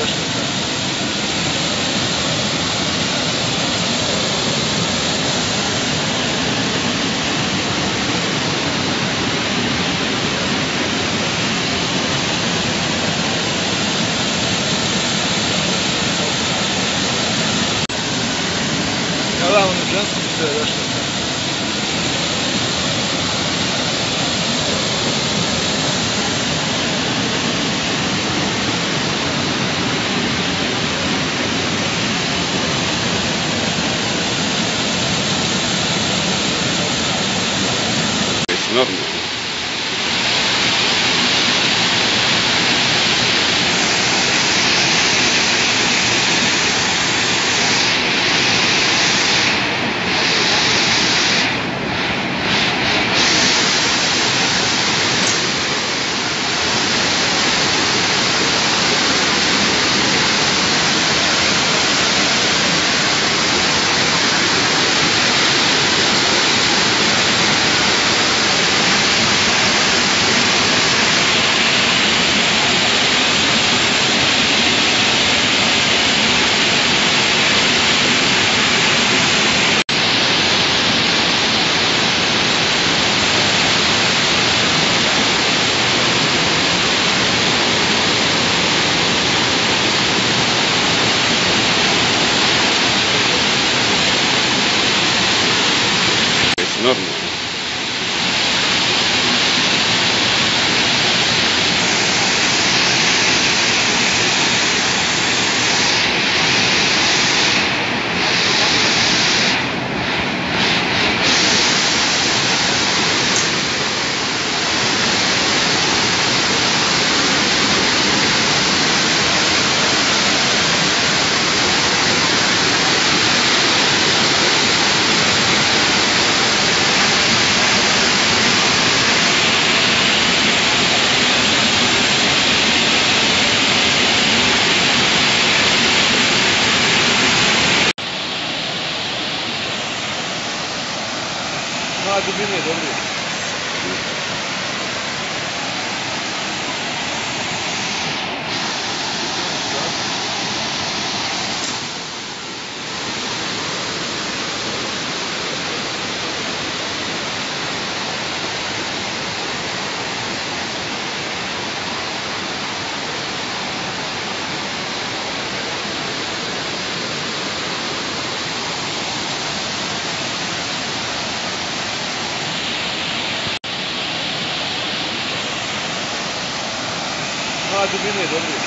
zašto je tako? Ja vamo na žensko sve, zašto je Give me a lá do.